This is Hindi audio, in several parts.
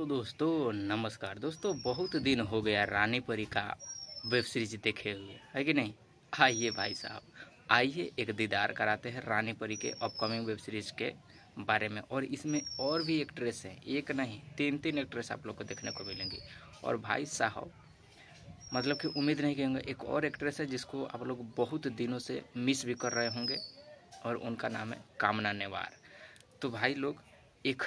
तो दोस्तों, नमस्कार। दोस्तों, बहुत दिन हो गया रानी परी का वेब सीरीज़ देखे हुए, है कि नहीं? आइए भाई साहब, आइए एक दीदार कराते हैं रानी परी के अपकमिंग वेब सीरीज़ के बारे में। और इसमें और भी एक्ट्रेस हैं, एक नहीं तीन तीन एक्ट्रेस आप लोग को देखने को मिलेंगी। और भाई साहब मतलब कि उम्मीद नहीं करेंगे, एक और एक्ट्रेस है जिसको आप लोग बहुत दिनों से मिस भी कर रहे होंगे, और उनका नाम है कामना नेवार। तो भाई लोग, एक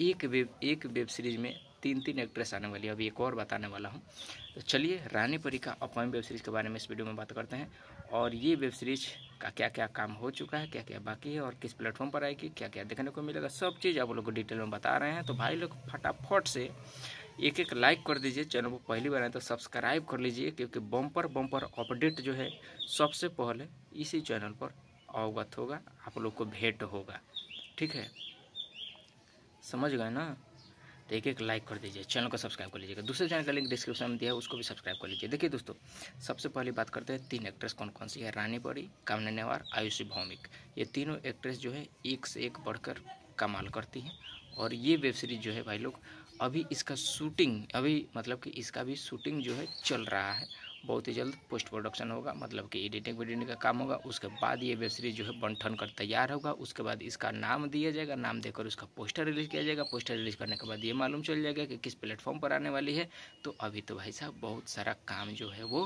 एक वेब एक वेब सीरीज़ में तीन तीन एक्ट्रेस आने वाली है। अभी एक और बताने वाला हूँ। तो चलिए, रानी परी का अपॉइंट वेब सीरीज़ के बारे में इस वीडियो में बात करते हैं। और ये वेब सीरीज़ का क्या क्या काम हो चुका है क्या क्या बाकी है, और किस प्लेटफॉर्म पर आएगी क्या क्या देखने को मिलेगा, सब चीज़ आप लोग को डिटेल में बता रहे हैं। तो भाई लोग, फटाफट से एक एक लाइक कर दीजिए चैनल को पहली बार आए तो सब्सक्राइब कर लीजिए, क्योंकि बम्पर बम्पर अपडेट जो है, सबसे पहले इसी चैनल पर अवगत होगा, आप लोग को भेंट होगा। ठीक है? समझ गए ना? तो एक एक लाइक कर दीजिए चैनल को सब्सक्राइब कर लीजिएगा। दूसरे चैनल का लिंक डिस्क्रिप्शन में दिया है, उसको भी सब्सक्राइब कर लीजिए। देखिए दोस्तों, सबसे पहले बात करते हैं, तीन एक्ट्रेस कौन कौन सी है? रानी बड़ी कामना नेवार आयुषी भौमिक। ये तीनों एक्ट्रेस जो है, एक से एक बढ़कर कमाल करती हैं। और ये वेब सीरीज़ जो है भाई लोग, अभी इसका शूटिंग अभी मतलब कि इसका भी शूटिंग जो है, चल रहा है। बहुत ही जल्द पोस्ट प्रोडक्शन होगा मतलब कि एडिटिंग वेडिटिंग का काम होगा, उसके बाद ये वेब सीरीज़ जो है बंठन कर तैयार होगा, उसके बाद इसका नाम दिया जाएगा, नाम देकर उसका पोस्टर रिलीज़ किया जाएगा पोस्टर रिलीज़ करने के बाद ये मालूम चल जाएगा कि किस प्लेटफॉर्म पर आने वाली है। तो अभी तो भाई साहब बहुत सारा काम जो है वो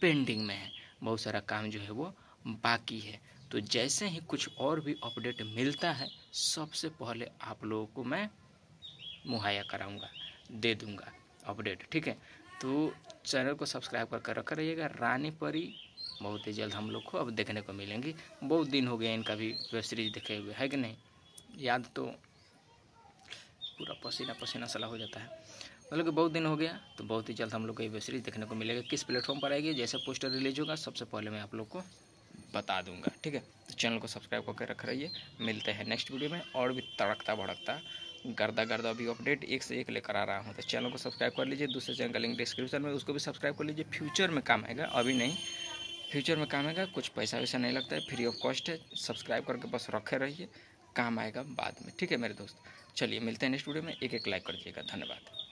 पेंडिंग में है, बहुत सारा काम जो है वो बाकी है। तो जैसे ही कुछ और भी अपडेट मिलता है, सबसे पहले आप लोगों को मैं मुहैया कराऊँगा, दे दूँगा अपडेट ठीक है? तो चैनल को सब्सक्राइब कर रखा रहिएगा। रानी परी, बहुत ही जल्द हम लोग को अब देखने को मिलेंगी। बहुत दिन हो गए इनका भी वेब सीरीज़ देखे हुए, है कि नहीं? याद तो पूरा पसीना पसीना सला हो जाता है। मतलब कि बहुत दिन हो गया तो बहुत ही जल्द हम लोग को ये वेब सीरीज़ देखने को मिलेगा। किस प्लेटफॉर्म पर आएगी, जैसे पोस्टर रिलीज़ होगा, सबसे पहले मैं आप लोग को बता दूँगा, ठीक है? तो चैनल को सब्सक्राइब करके रख रहिए। मिलते हैं नेक्स्ट वीडियो में, और भी तड़कता भड़कता गर्दा गर्दा अभी अपडेट एक से एक लेकर आ रहा हूँ। तो चैनल को सब्सक्राइब कर लीजिए, दूसरे चैनल का लिंक डिस्क्रिप्शन में, उसको भी सब्सक्राइब कर लीजिए। फ्यूचर में काम आएगा, अभी नहीं। फ्यूचर में काम आएगा, कुछ पैसा वैसा नहीं लगता है, फ्री ऑफ़ कॉस्ट है। सब्सक्राइब करके बस रखे रहिए, काम आएगा बाद में। ठीक है मेरे दोस्त? चलिए मिलते हैं नेक्स्ट वीडियो में एक एक लाइक कर दीजिएगा। धन्यवाद।